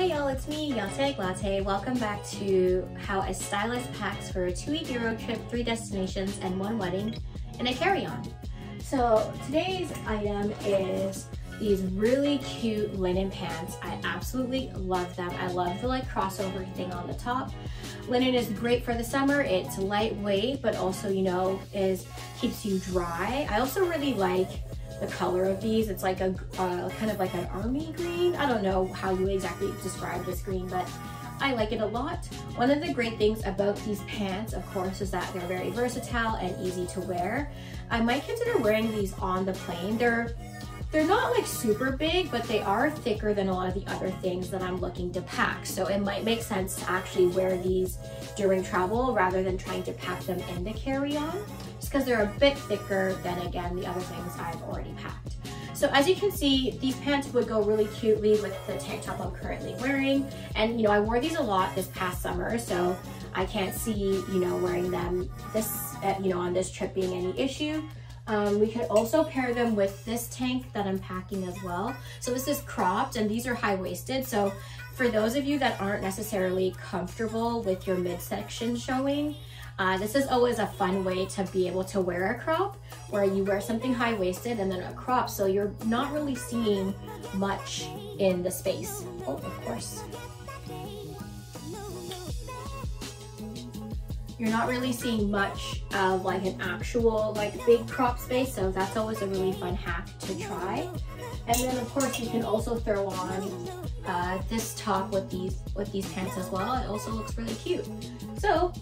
Hey y'all, it's me, Yate Latte. Welcome back to how a stylist packs for a two-week Euro trip, three destinations, and one wedding in a carry-on. So today's item is these really cute linen pants. I absolutely love them. I love the like crossover thing on the top. Linen is great for the summer. It's lightweight, but also, you know, is keeps you dry. I also really like the color of these. It's like a uh, kind of like an army green. I don't know how you exactly describe this green, but I like it a lot. One of the great things about these pants, of course, is that they're very versatile and easy to wear. I might consider wearing these on the plane. They're they're not like super big, but they are thicker than a lot of the other things that I'm looking to pack. So it might make sense to actually wear these during travel rather than trying to pack them in the carry-on, just because they're a bit thicker than again, the other things I've already packed. So as you can see, these pants would go really cutely with the tank top I'm currently wearing. And you know, I wore these a lot this past summer, so I can't see, you know, wearing them this, uh, you know, on this trip being any issue. Um, we could also pair them with this tank that I'm packing as well. So this is cropped and these are high-waisted. So for those of you that aren't necessarily comfortable with your midsection showing, uh, this is always a fun way to be able to wear a crop where you wear something high-waisted and then a crop so you're not really seeing much in the space. Oh, of course. You're not really seeing much of like an actual like big crop space so that's always a really fun hack to try. And then of course you can also throw on uh, this top with these with these pants as well. It also looks really cute. So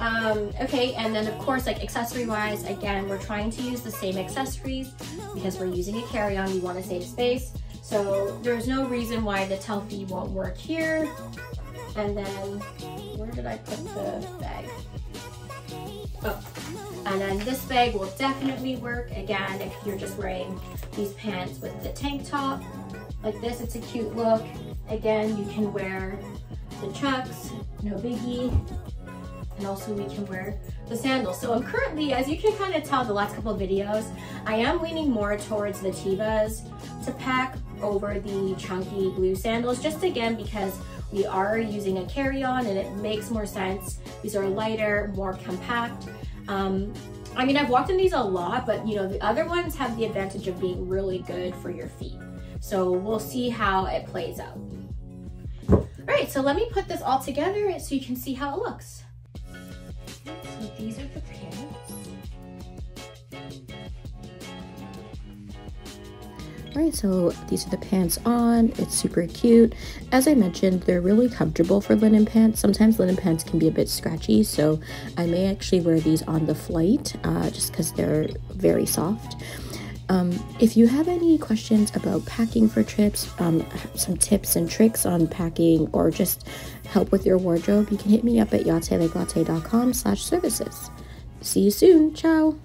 um, okay and then of course like accessory wise again we're trying to use the same accessories because we're using a carry-on. We want to save space. So there's no reason why the Telfie won't work here and then, where did I put the bag? Oh, and then this bag will definitely work. Again, if you're just wearing these pants with the tank top, like this, it's a cute look. Again, you can wear the chucks, no biggie. And also we can wear the sandals. So I'm currently, as you can kind of tell the last couple of videos, I am leaning more towards the Tevas to pack over the chunky blue sandals, just again because we are using a carry-on and it makes more sense. These are lighter, more compact. Um, I mean, I've walked in these a lot, but you know, the other ones have the advantage of being really good for your feet. So we'll see how it plays out. All right, so let me put this all together so you can see how it looks. These are the Right, so these are the pants on. It's super cute. As I mentioned, they're really comfortable for linen pants. Sometimes linen pants can be a bit scratchy, so I may actually wear these on the flight uh, just because they're very soft. Um, if you have any questions about packing for trips, um, some tips and tricks on packing, or just help with your wardrobe, you can hit me up at yatehlikelatte.com slash services. See you soon. Ciao.